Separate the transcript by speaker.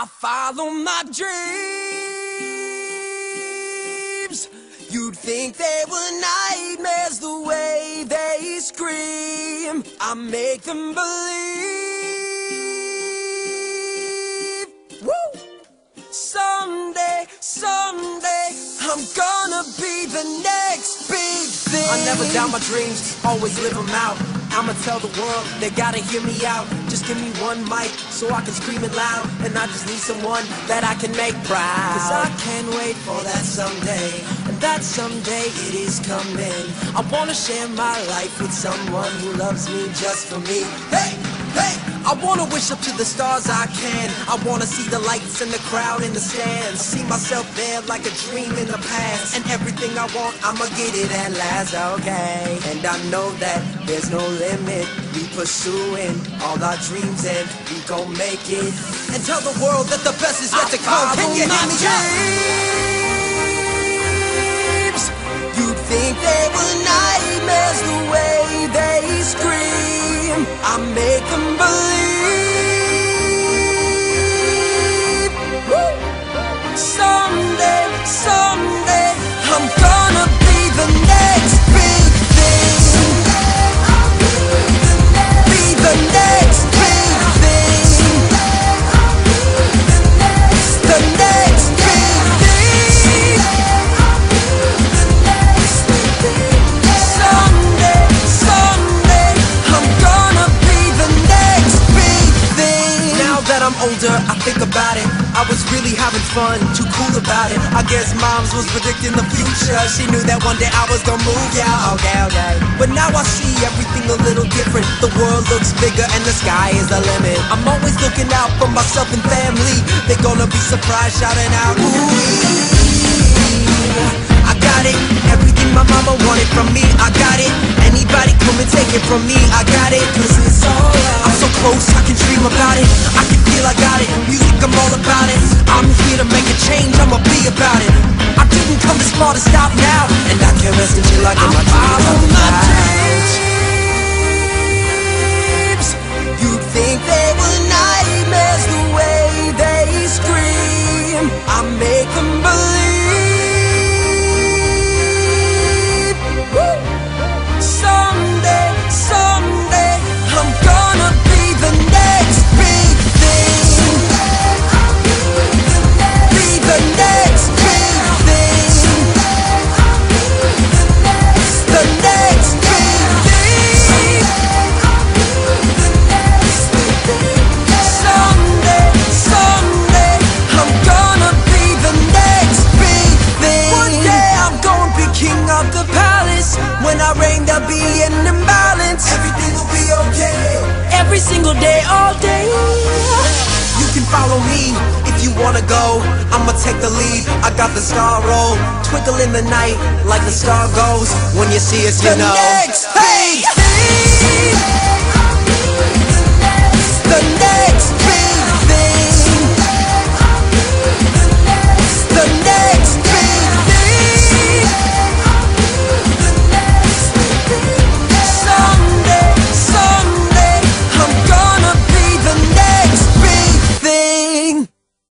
Speaker 1: I follow my dreams. You'd think they were nightmares the way they scream. I make them believe. Woo! Someday, someday, I'm gonna be the next big thing. I never doubt my dreams, always live them out. I'ma tell the world they gotta hear me out. Just give me one mic so I can scream it loud. And I just need someone that I can make proud. Cause I can't wait for that someday. And that someday it is coming. I wanna share my life with someone who loves me just for me. Hey, hey! I wanna wish up to the stars I can. I wanna see the lights and the crowd in the stands. See myself there like a dream in the past. And everything I want, I'ma get it at last, okay? And I know that there's no limit. We pursuing all our dreams and we gon' make it. And tell the world that the best is yet to come. Can you hear me? Dreams. You'd think they were nightmares I'm older, I think about it. I was really having fun, too cool about it. I guess moms was predicting the future. She knew that one day I was gonna move, yeah, okay, okay. But now I see everything a little different. The world looks bigger and the sky is the limit. I'm always looking out for myself and family. They're gonna be surprised, shouting out, ooh. I got it. Everything my mama wanted from me, I got it. Anybody come and take it from me, I got it. Cause it's alright. I'm so close, I can dream about it. I can feel I got it. Music, I'm all about it. I'm here to make a change, I'ma be about it. I didn't come this far to stop now. And I can't rest until I get my dreams my dreams. Every single day, all day. You can follow me if you wanna go. I'ma take the lead. I got the star roll. Twinkle in the night like the star goes. When you see us, you
Speaker 2: The
Speaker 1: know.
Speaker 2: next
Speaker 1: thing.